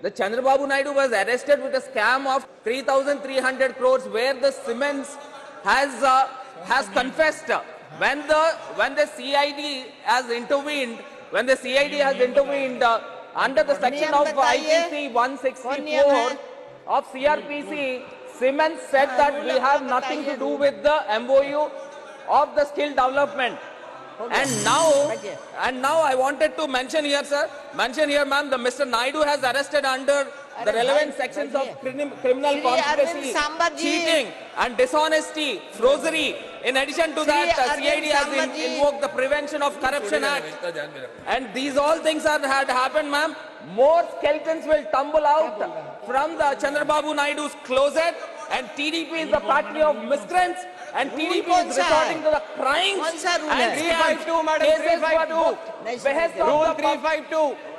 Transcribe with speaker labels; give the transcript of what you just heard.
Speaker 1: The Chandrababu Naidu was arrested with a scam of 3,300 crores where the Siemens has, uh, has confessed. When the, when the CID has intervened, when the CID has intervened uh, under the section of IPC 164 of CRPC, Siemens said that we have nothing to do with the MOU of the skill development. And now, and now I wanted to mention here, sir, mention here, ma'am, the Mr. Naidu has arrested under the relevant sections of crimin- criminal
Speaker 2: Shri
Speaker 1: conspiracy, cheating and dishonesty, forgery. In addition to that,
Speaker 2: Arvind
Speaker 1: CID has in- invoked the Prevention of Corruption Act. And these all things are, had happened, ma'am. More skeletons will tumble out from the Chandrababu Naidu's closet. And TDP is the party of miscreants and TDP is resorting to the crimes and
Speaker 3: 352, madam, 352.
Speaker 1: Behest of the Rule
Speaker 3: 352.